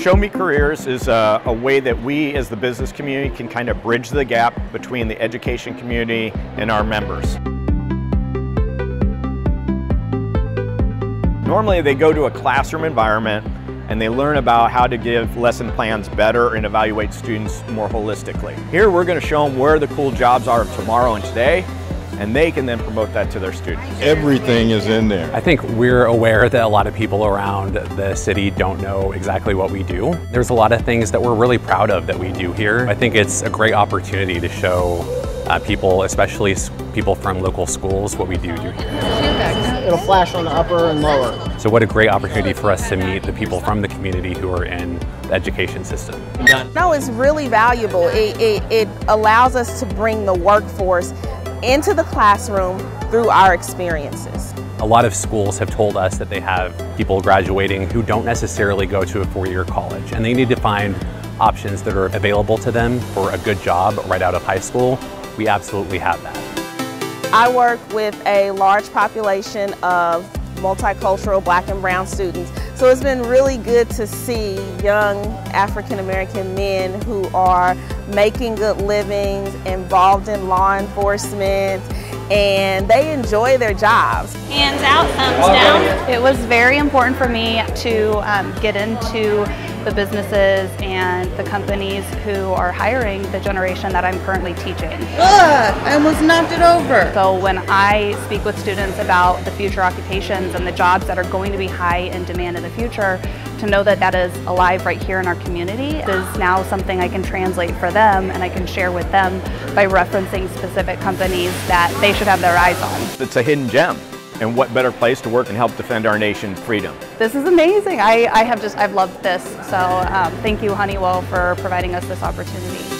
Show Me Careers is a, a, way that we as the business community can kind of bridge the gap between the education community and our members. Normally they go to a classroom environment and they learn about how to give lesson plans better and evaluate students more holistically. Here we're going to show them where the cool jobs are of tomorrow and today and they can then promote that to their students. Everything is in there. I think we're aware that a lot of people around the city don't know exactly what we do. There's a lot of things that we're really proud of that we do here. I think it's a great opportunity to show uh, people, especially people from local schools, what we do do here. It'll flash on the upper and lower. So what a great opportunity for us to meet the people from the community who are in the education system. No, it's really valuable. It, it, it allows us to bring the workforce into the classroom through our experiences. A lot of schools have told us that they have people graduating who don't necessarily go to a four-year college and they need to find options that are available to them for a good job right out of high school. We absolutely have that. I work with a large population of multicultural black and brown students. So it's been really good to see young African American men who are making good livings, involved in law enforcement, and they enjoy their jobs. Hands out, thumbs down. It was very important for me to um, get into the businesses and the companies who are hiring the generation that I'm currently teaching. Ugh, I almost knocked it over. So when I speak with students about the future occupations and the jobs that are going to be high in demand in the future, to know that that is alive right here in our community is now something I can translate for them and I can share with them by referencing specific companies that they should have their eyes on. It's a hidden gem. And what better place to work and help defend our nation's freedom? This is amazing. I, I have just, I've loved this. So um, thank you Honeywell for providing us this opportunity.